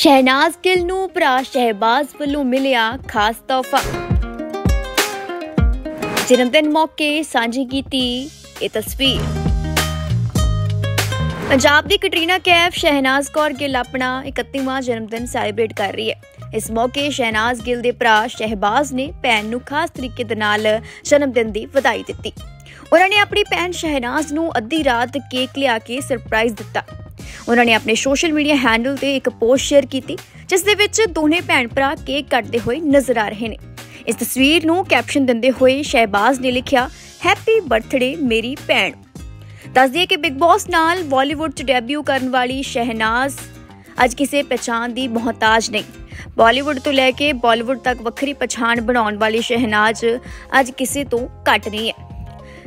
ਸ਼ਹਿਨਾਜ਼ ਗਿੱਲ ਨੂੰ ਭਰਾ ਸ਼ਹਿਬਾਜ਼ ਵੱਲੋਂ ਮਿਲਿਆ ਖਾਸ ਤੋਹਫਾ। ਜਨਮਦਿਨ ਮੌਕੇ ਸਾਂਝੀ ਕੀਤੀ ਇਹ ਤਸਵੀਰ। ਪੰਜਾਬ ਦੀ ਕਟਰੀਨਾ ਕੈਫ ਸ਼ਹਿਨਾਜ਼ ਕੌਰ ਗਿੱਲ ਆਪਣਾ 31ਵਾਂ ਜਨਮਦਿਨ ਸੈਲੀਬ੍ਰੇਟ ਕਰ ਰਹੀ ਹੈ। ਇਸ ਮੌਕੇ ਸ਼ਹਿਨਾਜ਼ ਗਿੱਲ ਦੇ ਭਰਾ ਸ਼ਹਿਬਾਜ਼ ਨੇ ਭੈਣ ਨੂੰ ਖਾਸ ਤਰੀਕੇ ਦੇ ਨਾਲ ਜਨਮ ਦਿਨ ਦੀ ਵਧਾਈ ਦਿੱਤੀ। ਉਹਨਾਂ ਨੇ ਆਪਣੀ ਭੈਣ ਸ਼ਹਿਨਾਜ਼ ਨੂੰ ਅੱਧੀ ਰਾਤ ਕੇਕ ਲਿਆ ਕੇ ਸਰਪ੍ਰਾਈਜ਼ ਦਿੱਤਾ। ਉਹਨਾਂ ਨੇ ਆਪਣੇ ਸੋਸ਼ਲ ਮੀਡੀਆ ਹੈਂਡਲ ਤੇ ਇੱਕ ਪੋਸਟ ਸ਼ੇਅਰ ਕੀਤੀ, ਜਿਸ ਦੇ ਵਿੱਚ ਦੋਨੇ ਭੈਣ ਭਰਾ ਕੇਕ ਕੱਟਦੇ ਹੋਏ ਨਜ਼ਰ ਆ ਰਹੇ ਨੇ। ਇਸ ਤਸਵੀਰ ਨੂੰ ਕੈਪਸ਼ਨ ਦਿੰਦੇ ਹੋਏ ਸ਼ਹਿਬਾਜ਼ ਨੇ ਲਿਖਿਆ ਹੈਪੀ ਬਰਥਡੇ ਮੇਰੀ ਭੈਣ। ਦੱਸ ਦਈਏ ਕਿ ਬਿਗ ਬੌਸ ਨਾਲ ਬਾਲੀਵੁੱਡ 'ਚ ਡੈਬਿਊ ਕਰਨ ਵਾਲੀ ਸ਼ਹਿਨਾਜ਼ ਅੱਜ ਕਿਸੇ ਪਛਾਣ ਦੀ ਮੁਹਤਾਜ ਨਹੀਂ। ਬਾਲੀਵੁੱਡ ਤੋਂ ਲੈ ਕੇ ਬਾਲੀਵੁੱਡ ਤੱਕ ਵੱਖਰੀ ਪਛਾਣ ਬਣਾਉਣ ਵਾਲੀ ਸ਼ਹਿਨਾਜ਼ ਅੱਜ ਕਿਸੇ ਤੋਂ ਘੱਟ ਨਹੀਂ ਹੈ।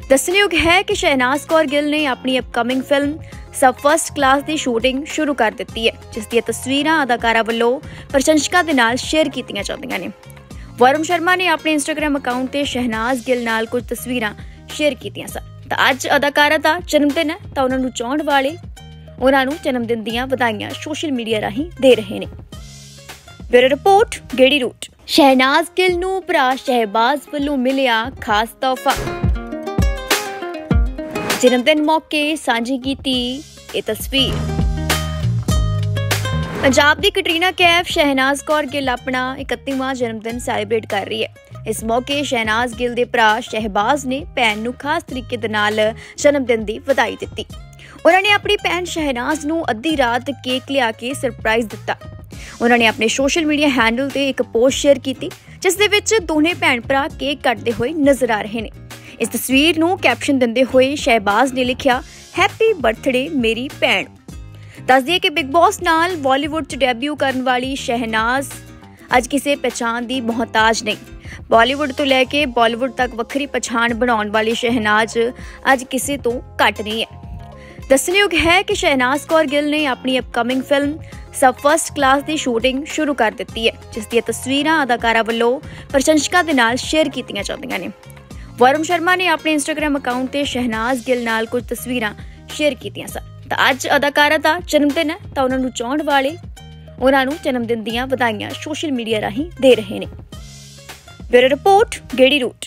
ਦੱਸਣਯੋਗ ਹੈ ਕਿ ਸ਼ਹਿਨਾਜ਼ ਕੌਰ ਗਿੱਲ ਨੇ ਆਪਣੀ upcoming film Sab first class ਦੀ ਸ਼ੂਟਿੰਗ ਸ਼ੁਰੂ ਕਰ ਦਿੱਤੀ ਹੈ, ਜਿਸ ਦੀਆਂ ਤਸਵੀਰਾਂ ਅਦਾਕਾਰਾ ਵੱਲੋਂ ਪ੍ਰਸ਼ੰਸਕਾਂ ਦੇ ਨਾਲ ਸ਼ੇਅਰ ਕੀਤੀਆਂ ਜਾਂਦੀਆਂ ਨੇ। ਵਰੁਣ ਸ਼ਰਮਾ ਨੇ ਆਪਣੇ ਇੰਸਟਾਗ੍ਰam ਅਕਾਊਂਟ ਤੇ ਸ਼ਹਿਨਾਜ਼ ਗਿੱਲ ਨਾਲ ਕੁਝ ਤਸਵੀਰਾਂ ਸ਼ੇਅਰ ਕੀਤੀਆਂ ਸਨ। ਤਾਂ ਅੱਜ ਅਦਾਕਾਰਾ ਦਾ ਜਨਮ ਦਿਨ ਹੈ, ਤਾਂ ਉਹਨਾਂ ਨੂੰ ਚਾਹਣ ਵਾਲੇ ਉਹਨਾਂ ਨੂੰ ਜਨਮ ਦਿਨ ਦੀਆਂ ਵਧਾਈਆਂ ਸੋਸ਼ਲ ਮੀਡੀਆ ਰਾਹੀਂ ਦੇ ਰਹੇ ਨੇ। ਬਿਊਰੋ ਰਿਪੋਰਟ, ਗੇੜੀ ਰੂਟ। ਸ਼ਹਿਨਾਜ਼ ਗਿੱਲ ਨੂੰ ਭਰਾ ਸ਼ਹਿਬਾਜ਼ ਵੱਲੋਂ ਮਿਲਿਆ ਖਾਸ ਤੋਹਫਾ। ਜਨਮਦਿਨ ਮੌਕੇ ਸਾਂਝੀ ਕੀਤੀ ਇਹ ਤਸਵੀਰ। ਪੰਜਾਬ ਦੀ ਕਟਰੀਨਾ ਕੈਫ ਸ਼ਹਿਨਾਜ਼ ਕੌਰ ਗਿੱਲ ਆਪਣਾ 31ਵਾਂ ਜਨਮਦਿਨ ਸੈਲੀਬ੍ਰੇਟ ਕਰ ਰਹੀ ਹੈ। ਇਸ ਮੌਕੇ ਸ਼ਹਿਨਾਜ਼ ਗਿੱਲ ਦੇ ਭਰਾ ਸ਼ਹਿਬਾਜ਼ ਨੇ ਭੈਣ ਨੂੰ ਖਾਸ ਤਰੀਕੇ ਦੇ ਨਾਲ ਜਨਮਦਿਨ ਦੀ ਵਧਾਈ ਦਿੱਤੀ। ਉਹਨਾਂ ਨੇ ਆਪਣੀ ਭੈਣ ਸ਼ਹਿਨਾਜ਼ ਨੂੰ ਅੱਧੀ ਰਾਤ ਕੇਕ ਲਿਆ ਕੇ ਸਰਪ੍ਰਾਈਜ਼ ਦਿੱਤਾ। ਉਹਨਾਂ ਨੇ ਆਪਣੇ ਸੋਸ਼ਲ ਮੀਡੀਆ ਹੈਂਡਲ ਤੇ ਇੱਕ ਪੋਸਟ ਸ਼ੇਅਰ ਕੀਤੀ, ਜਿਸ ਦੇ ਵਿੱਚ ਦੋਨੇ ਭੈਣ ਭਰਾ ਕੇਕ ਕੱਟਦੇ ਹੋਏ ਨਜ਼ਰ ਆ ਰਹੇ ਨੇ। ਇਸ ਤਸਵੀਰ ਨੂੰ ਕੈਪਸ਼ਨ ਦਿੰਦੇ ਹੋਏ ਸ਼ਹਿਬਾਜ਼ ਨੇ ਲਿਖਿਆ, ਹੈਪੀ ਬਰਥਡੇ ਮੇਰੀ ਭੈਣ। ਦੱਸ ਦਈਏ ਕਿ ਬਿਗ ਬੌਸ ਨਾਲ ਬਾਲੀਵੁੱਡ 'ਚ ਡੈਬਿਊ ਕਰਨ ਵਾਲੀ ਸ਼ਹਿਨਾਜ਼ ਅੱਜ ਕਿਸੇ ਪਛਾਣ ਦੀ ਮੁਹਤਾਜ ਨਹੀਂ। ਬਾਲੀਵੁੱਡ ਤੋਂ ਲੈ ਕੇ ਬਾਲੀਵੁੱਡ ਤੱਕ ਵੱਖਰੀ ਪਛਾਣ ਬਣਾਉਣ ਵਾਲੀ ਸ਼ਹਿਨਾਜ਼ ਅੱਜ ਕਿਸੇ ਤੋਂ ਘੱਟ ਨਹੀਂ ਹੈ। ਦੱਸਣਯੋਗ ਹੈ ਕਿ ਸ਼ਹਿਨਾਜ਼ ਕੌਰ ਗਿੱਲ ਨੇ ਆਪਣੀ upcoming film Sab first class ਦੀ ਸ਼ੂਟਿੰਗ ਸ਼ੁਰੂ ਕਰ ਦਿੱਤੀ ਹੈ, ਜਿਸ ਦੀਆਂ ਤਸਵੀਰਾਂ ਅਦਾਕਾਰਾ ਵੱਲੋਂ ਪ੍ਰਸ਼ੰਸਕਾਂ ਦੇ ਨਾਲ ਸ਼ੇਅਰ ਕੀਤੀਆਂ ਜਾਂਦੀਆਂ ਨੇ। ਵਰੁਣ ਸ਼ਰਮਾ ਨੇ ਆਪਣੇ ਇੰਸਟਾਗ੍ਰam ਅਕਾਊਂਟ ਤੇ ਸ਼ਹਿਨਾਜ਼ ਗਿੱਲ ਨਾਲ ਕੁਝ ਤਸਵੀਰਾਂ ਸ਼ੇਅਰ ਕੀਤੀਆਂ ਸਨ। ਤਾਂ ਅੱਜ ਅਦਾਕਾਰਾ ਦਾ ਜਨਮ ਦਿਨ ਹੈ, ਤਾਂ ਉਹਨਾਂ ਨੂੰ ਚਾਹਣ ਵਾਲੇ ਉਹਨਾਂ ਨੂੰ ਜਨਮ ਦਿਨ ਦੀਆਂ ਵਧਾਈਆਂ ਸੋਸ਼ਲ ਮੀਡੀਆ ਰਾਹੀਂ ਦੇ ਰਹੇ ਨੇ। ਬਿਊਰੋ ਰਿਪੋਰਟ, ਗੇੜੀ ਰੂਟ।